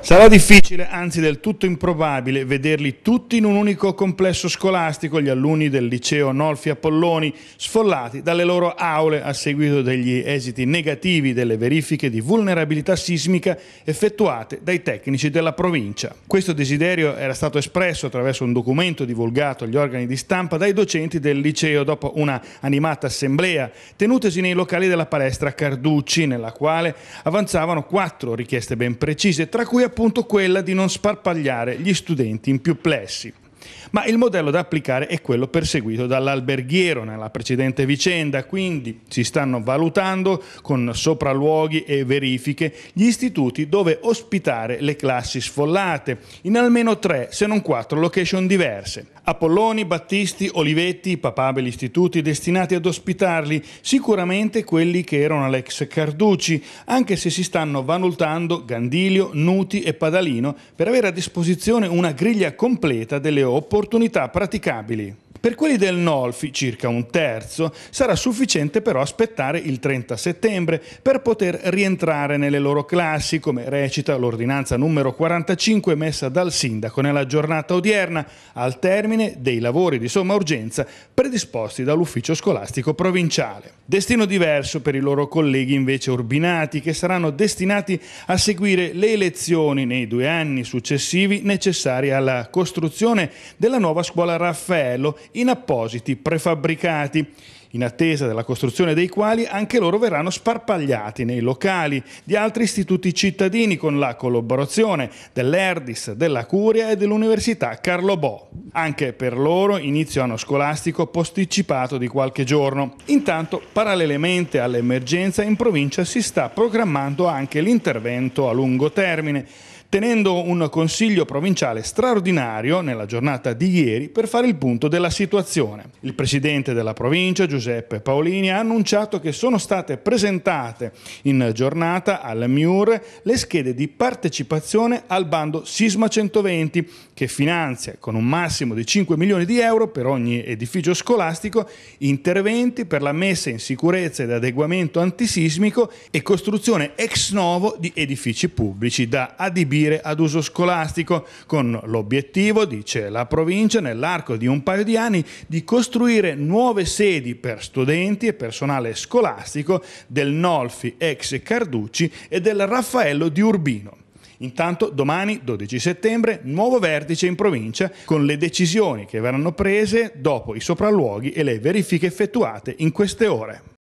Sarà difficile, anzi del tutto improbabile, vederli tutti in un unico complesso scolastico, gli alunni del liceo Nolfi Apolloni, sfollati dalle loro aule a seguito degli esiti negativi delle verifiche di vulnerabilità sismica effettuate dai tecnici della provincia. Questo desiderio era stato espresso attraverso un documento divulgato agli organi di stampa dai docenti del liceo dopo una animata assemblea tenutesi nei locali della palestra Carducci, nella quale avanzavano quattro richieste ben precise, tra cui appunto quella di non sparpagliare gli studenti in più plessi. Ma il modello da applicare è quello perseguito dall'alberghiero nella precedente vicenda, quindi si stanno valutando con sopralluoghi e verifiche gli istituti dove ospitare le classi sfollate, in almeno tre se non quattro location diverse. Apolloni, Battisti, Olivetti, papabili istituti destinati ad ospitarli, sicuramente quelli che erano all'ex Carducci, anche se si stanno valutando Gandilio, Nuti e Padalino per avere a disposizione una griglia completa delle opportunità praticabili. Per quelli del Nolfi, circa un terzo, sarà sufficiente però aspettare il 30 settembre per poter rientrare nelle loro classi, come recita l'ordinanza numero 45 messa dal sindaco nella giornata odierna, al termine dei lavori di somma urgenza predisposti dall'ufficio scolastico provinciale. Destino diverso per i loro colleghi invece urbinati, che saranno destinati a seguire le elezioni nei due anni successivi necessarie alla costruzione della nuova scuola Raffaello in appositi prefabbricati in attesa della costruzione dei quali anche loro verranno sparpagliati nei locali di altri istituti cittadini con la collaborazione dell'Erdis, della Curia e dell'Università Carlo Bo. Anche per loro inizio anno scolastico posticipato di qualche giorno. Intanto, parallelamente all'emergenza, in provincia si sta programmando anche l'intervento a lungo termine tenendo un consiglio provinciale straordinario nella giornata di ieri per fare il punto della situazione. Il presidente della provincia, Giuseppe Paolini, ha annunciato che sono state presentate in giornata al MIUR le schede di partecipazione al bando Sisma 120 che finanzia con un massimo di 5 milioni di euro per ogni edificio scolastico interventi per la messa in sicurezza ed adeguamento antisismico e costruzione ex novo di edifici pubblici da adibire adibire ad uso scolastico, con l'obiettivo, dice la provincia, nell'arco di un paio di anni di costruire nuove sedi per studenti e personale scolastico del Nolfi ex Carducci e del Raffaello di Urbino. Intanto domani, 12 settembre, nuovo vertice in provincia con le decisioni che verranno prese dopo i sopralluoghi e le verifiche effettuate in queste ore.